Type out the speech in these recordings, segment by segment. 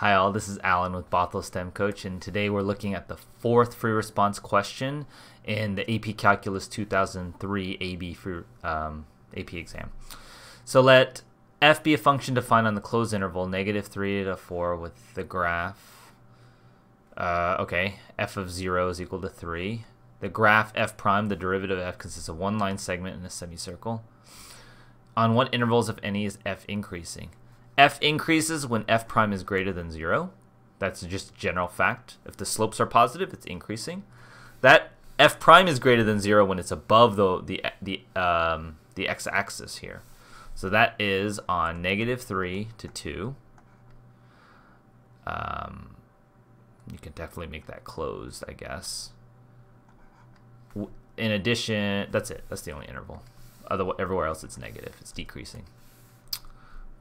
Hi all, this is Allen with Bothell STEM Coach, and today we're looking at the fourth free response question in the AP Calculus 2003 AB free, um, AP exam. So let f be a function defined on the closed interval, negative 3 to 4 with the graph. Uh, okay, f of 0 is equal to 3. The graph f prime, the derivative of f consists of one line segment in a semicircle. On what intervals, if any, is f increasing? F increases when f prime is greater than 0. That's just a general fact. If the slopes are positive, it's increasing. That f prime is greater than 0 when it's above the, the, the, um, the x-axis here. So that is on negative 3 to 2. Um, you can definitely make that closed, I guess. In addition, that's it. That's the only interval. Other, everywhere else, it's negative. It's decreasing.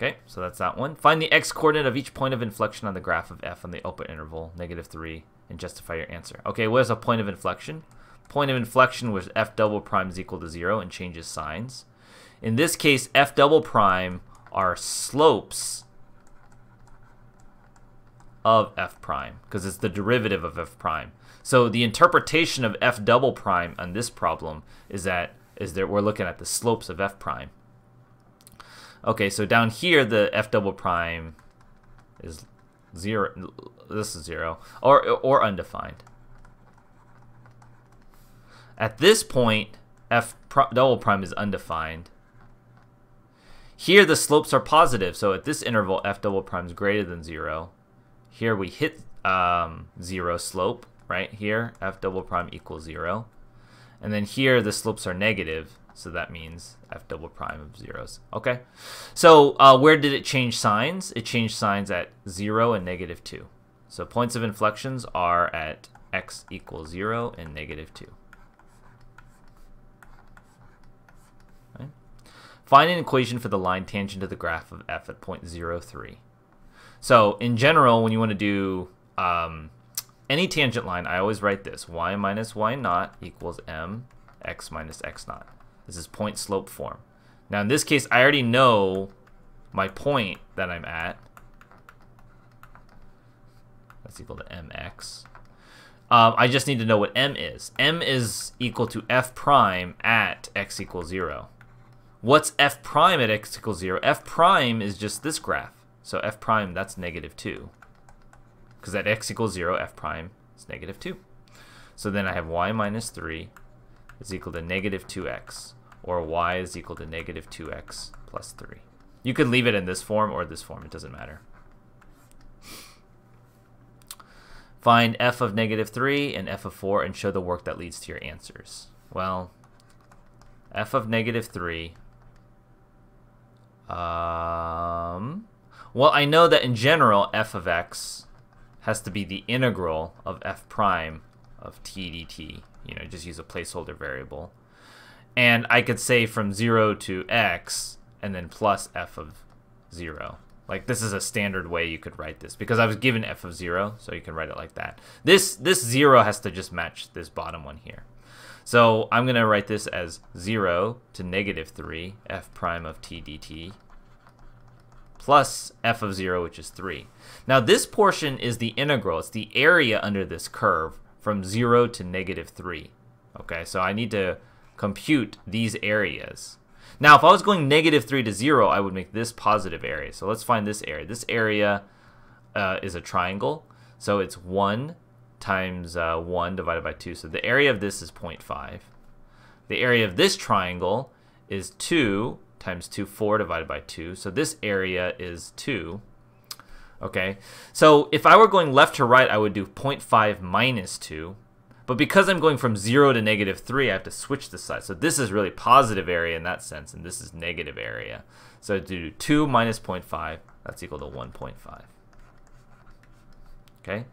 Okay, so that's that one. Find the x-coordinate of each point of inflection on the graph of f on the open interval, negative 3, and justify your answer. Okay, what's a point of inflection? Point of inflection was f double prime is equal to 0 and changes signs. In this case, f double prime are slopes of f prime, because it's the derivative of f prime. So the interpretation of f double prime on this problem is that is that we're looking at the slopes of f prime. Okay, so down here the f double prime is zero. This is zero or or undefined. At this point, f double prime is undefined. Here the slopes are positive, so at this interval f double prime is greater than zero. Here we hit um, zero slope right here, f double prime equals zero, and then here the slopes are negative, so that means f double prime of zeros. Okay. So uh, where did it change signs? It changed signs at 0 and negative 2. So points of inflections are at x equals 0 and negative 2. Okay. Find an equation for the line tangent to the graph of f at point 0, 0.03. So in general, when you want to do um, any tangent line, I always write this. y minus y naught equals m x minus x naught. This is point slope form. Now in this case, I already know my point that I'm at. That's equal to mx. Um, I just need to know what m is. m is equal to f prime at x equals 0. What's f prime at x equals 0? f prime is just this graph. So f prime, that's negative 2. Because at x equals 0, f prime is negative 2. So then I have y minus 3 is equal to negative 2x or y is equal to negative 2x plus 3. You could leave it in this form or this form, it doesn't matter. Find f of negative 3 and f of 4 and show the work that leads to your answers. Well, f of negative 3. Um, well, I know that in general, f of x has to be the integral of f prime of t dt. You know, just use a placeholder variable. And I could say from 0 to x and then plus f of 0. Like this is a standard way you could write this because I was given f of 0, so you can write it like that. This this 0 has to just match this bottom one here. So I'm going to write this as 0 to negative 3 f prime of t dt plus f of 0, which is 3. Now this portion is the integral. It's the area under this curve from 0 to negative 3. Okay, so I need to compute these areas. Now, if I was going negative 3 to 0, I would make this positive area. So let's find this area. This area uh, is a triangle. So it's 1 times uh, 1 divided by 2. So the area of this is 0.5. The area of this triangle is 2 times 2, 4 divided by 2. So this area is 2. Okay, so if I were going left to right, I would do 0.5 minus 2. But because I'm going from 0 to negative 3, I have to switch the side. So this is really positive area in that sense, and this is negative area. So to do 2 minus 0.5, that's equal to 1.5. Okay?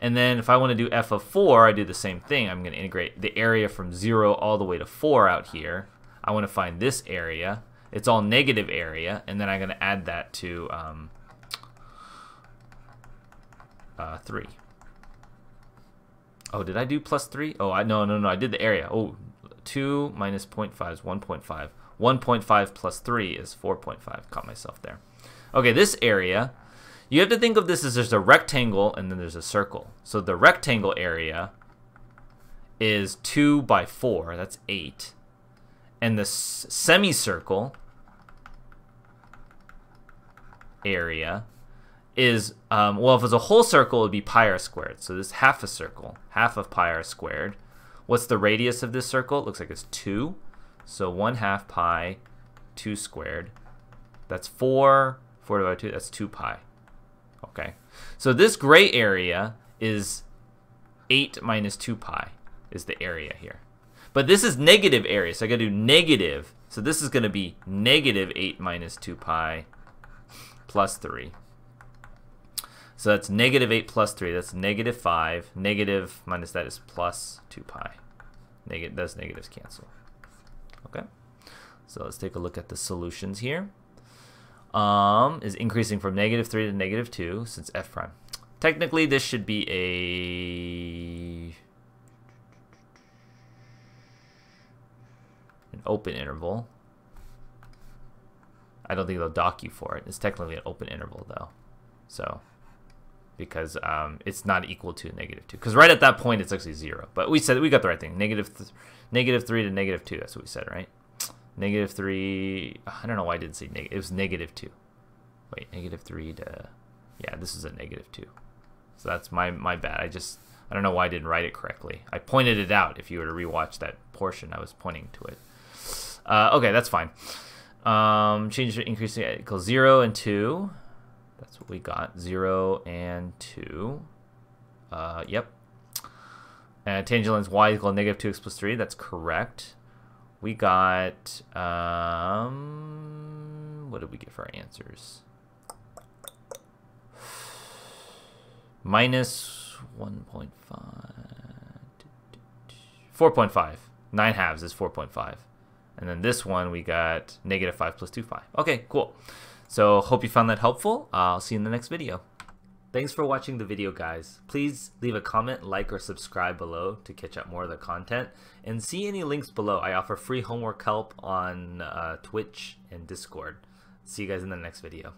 And then if I want to do f of 4, I do the same thing. I'm going to integrate the area from 0 all the way to 4 out here. I want to find this area. It's all negative area, and then I'm going to add that to um, uh, 3. Oh, did I do plus 3? Oh, I no, no, no. I did the area. Oh, 2 minus 0.5 is 1.5. 1.5 plus 3 is 4.5. Caught myself there. Okay, this area, You have to think of this as there's a rectangle and then there's a circle. So the rectangle area is 2 by 4, that's 8. And the semicircle area is, um, well, if it's a whole circle, it would be pi r squared. So this half a circle, half of pi r squared. What's the radius of this circle? It looks like it's 2. So 1 half pi, 2 squared. That's 4. 4 divided by 2, that's 2 pi. Okay. So this gray area is 8 minus 2 pi is the area here. But this is negative area, so I gotta do negative. So this is gonna be negative 8 minus 2 pi plus 3. So that's negative 8 plus 3. That's negative 5. Negative minus that is plus 2 pi. Negative, those negatives cancel. Okay. So let's take a look at the solutions here. Um, is increasing from negative 3 to negative 2 since f prime. Technically, this should be a an open interval. I don't think they'll dock you for it. It's technically an open interval though. So because um, it's not equal to negative 2. Because right at that point, it's actually 0. But we said we got the right thing. Negative, th negative 3 to negative 2. That's what we said, right? Negative 3. I don't know why I didn't say negative. It was negative 2. Wait, negative 3 to... Yeah, this is a negative 2. So that's my, my bad. I just... I don't know why I didn't write it correctly. I pointed it out. If you were to rewatch that portion, I was pointing to it. Uh, okay, that's fine. Um, change increasing equals 0 and 2. That's what we got. 0 and 2. Uh, yep. And tangent lines y equal negative 2x plus 3. That's correct. We got... Um, what did we get for our answers? Minus 1.5. 4.5. 9 halves is 4.5. And then this one we got negative 5 plus 2, 5. Okay, cool. So hope you found that helpful. I'll see you in the next video. Thanks for watching the video guys. Please leave a comment, like, or subscribe below to catch up more of the content. And see any links below. I offer free homework help on uh, Twitch and Discord. See you guys in the next video.